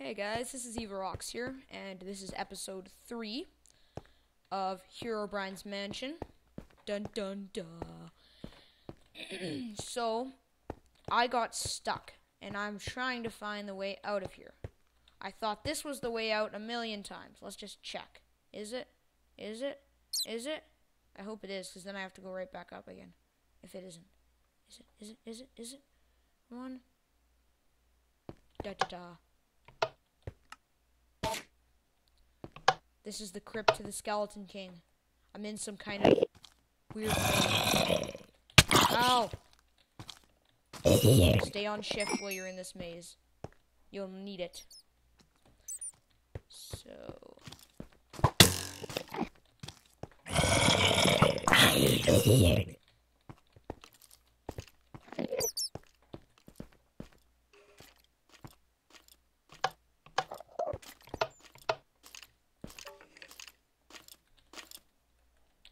Hey guys, this is EvilRokz here, and this is episode 3 of Herobrine's Mansion. Dun dun dun. so, I got stuck, and I'm trying to find the way out of here. I thought this was the way out a million times. Let's just check. Is it? Is it? Is it? I hope it is, because then I have to go right back up again. If it isn't. Is it? Is it? Is it? Is it? One. Da da da. This is the crypt to the Skeleton King. I'm in some kind of weird. Ow! Stay on shift while you're in this maze. You'll need it. So.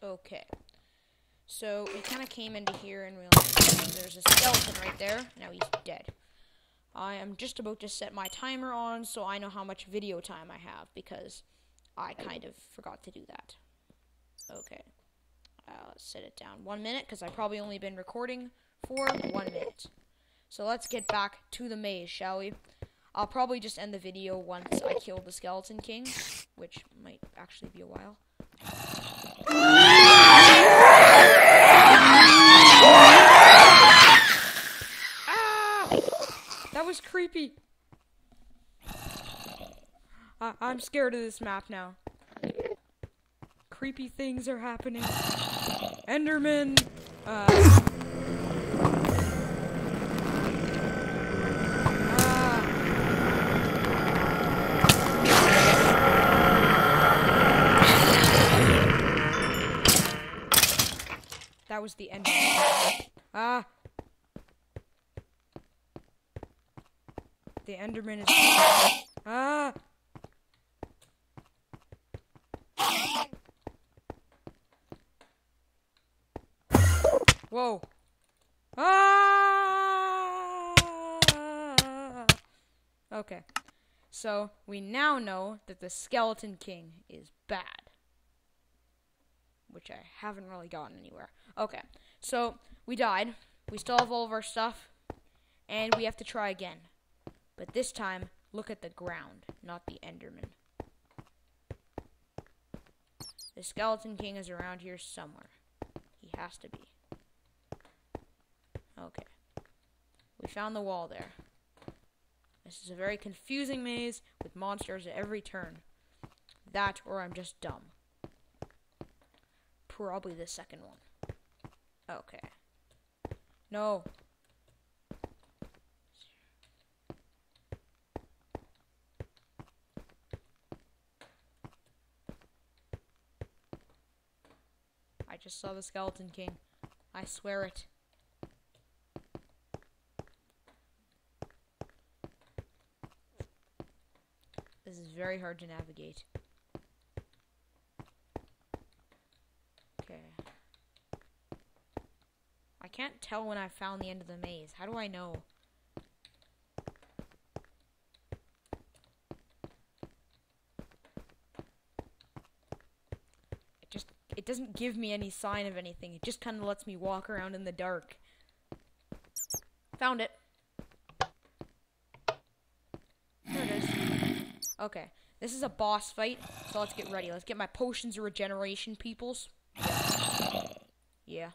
Okay. So we kind of came into here and realized there's a skeleton right there. Now he's dead. I am just about to set my timer on so I know how much video time I have because I kind of forgot to do that. Okay. Uh, let's set it down one minute because I've probably only been recording for one minute. So let's get back to the maze, shall we? I'll probably just end the video once I kill the Skeleton King, which might actually be a while. Ah! That was creepy. I I'm scared of this map now. Creepy things are happening. Enderman. Uh. ah. That was the end. Ah. The Enderman is. Ah. Whoa. Ah. Okay. So we now know that the Skeleton King is bad which I haven't really gotten anywhere. Okay, so we died. We still have all of our stuff, and we have to try again. But this time, look at the ground, not the Enderman. The Skeleton King is around here somewhere. He has to be. Okay. We found the wall there. This is a very confusing maze with monsters at every turn. That, or I'm just dumb probably the second one. Okay. No. Just saw the Skeleton King. I swear it. This is very hard to navigate. Okay. I can't tell when I found the end of the maze. How do I know? It just it doesn't give me any sign of anything. It just kind of lets me walk around in the dark. Found it. There it is. Okay. This is a boss fight, so let's get ready. Let's get my potions of regeneration, peoples. Yeah.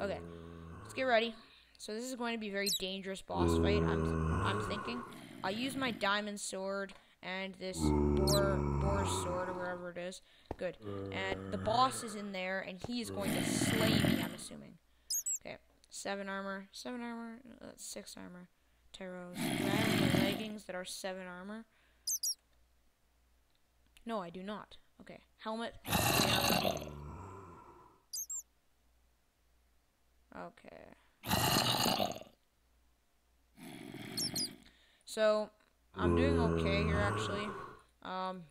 Okay. Let's get ready. So this is going to be a very dangerous boss fight. I'm I'm thinking. I'll use my diamond sword and this boar boar sword or wherever it is. Good. And the boss is in there, and he is going to slay me. I'm assuming. Okay. Seven armor. Seven armor. Uh, six armor. Taros. Leggings that are seven armor? No, I do not. Okay. Helmet. Okay. So, I'm doing okay here, actually. Um,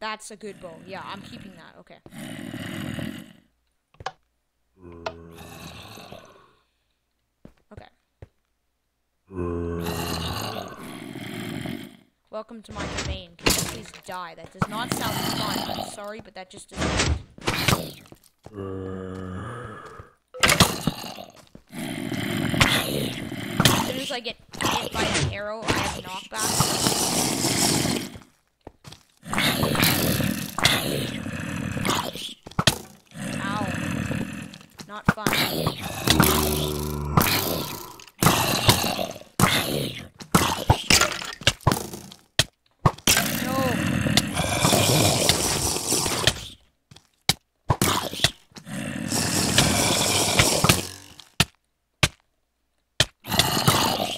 that's a good bow. Yeah, I'm keeping that. Okay. Okay. Welcome to my domain. Can you please die? That does not sound fun. I'm sorry, but that just doesn't. As soon as I get hit by an arrow, I have knockback. Ow. Not fun.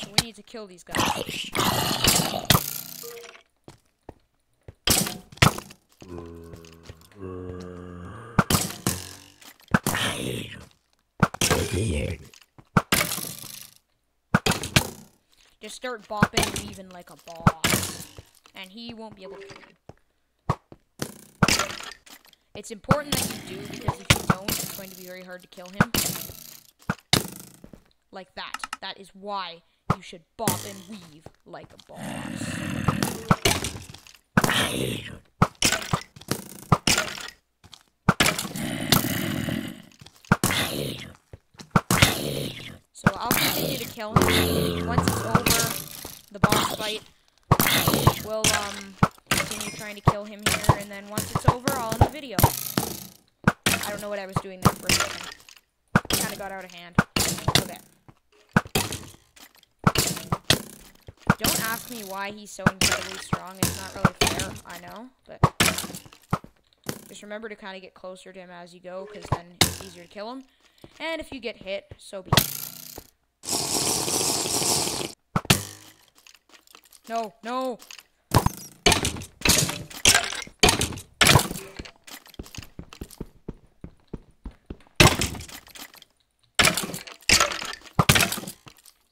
We need to kill these guys. Just start bopping and weaving like a boss. And he won't be able to kill you. It's important that you do because if you don't, it's going to be very hard to kill him. Like that. That is why you should bop and weave like a boss. So I'll continue to kill him. Once it's over, the boss fight, we'll um continue trying to kill him here, and then once it's over, I'll end the video. I don't know what I was doing there for a second. Kind of got out of hand. Okay. Don't ask me why he's so incredibly strong. It's not really fair, I know, but just remember to kind of get closer to him as you go, because then it's easier to kill him. And if you get hit, so be it. No, no.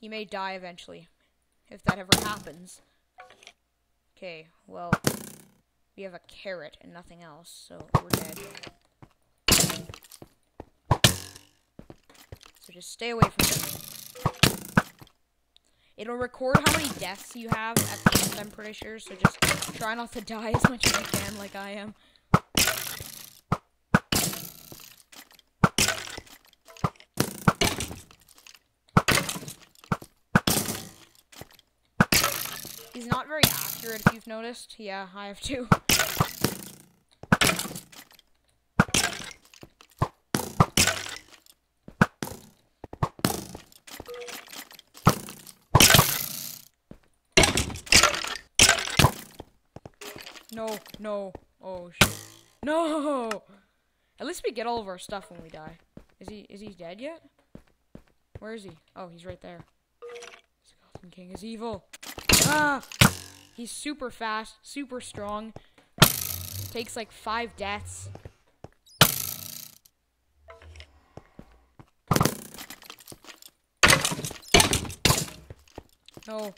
He may die eventually, if that ever happens. Okay, well, we have a carrot and nothing else, so we're dead. So just stay away from him. It'll record how many deaths you have at the end, I'm pretty sure, so just try not to die as much as you can, like I am. He's not very accurate, if you've noticed. Yeah, I have too. No, no. Oh shit. No. At least we get all of our stuff when we die. Is he is he dead yet? Where is he? Oh, he's right there. Skeleton King is evil. Ah! He's super fast, super strong. Takes like five deaths. No.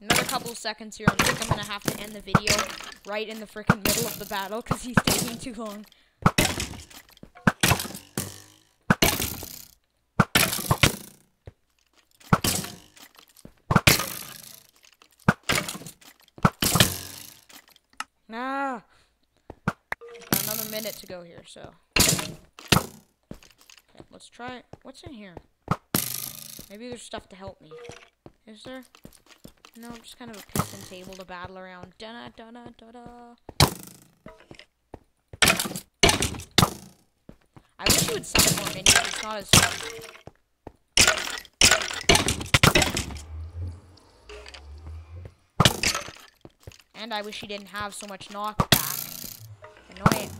Another couple seconds here. I think I'm gonna have to end the video right in the freaking middle of the battle because he's taking too long. Ah! Got another minute to go here, so. Okay, let's try it. What's in here? Maybe there's stuff to help me. Is there? No, just kind of a piston table to battle around. Da da da da da. I wish you would summon more minions. It's not as fun. And I wish he didn't have so much knockback. Annoying.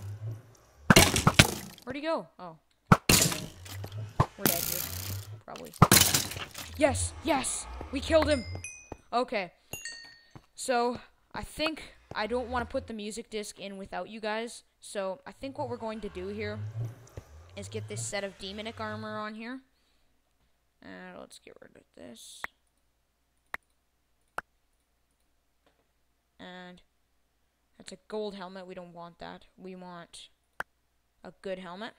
Where'd he go? Oh. We're dead here. Probably. Yes! Yes! We killed him! Okay. So, I think I don't want to put the music disc in without you guys. So, I think what we're going to do here is get this set of demonic armor on here. And let's get rid of this. And that's a gold helmet. We don't want that. We want a good helmet.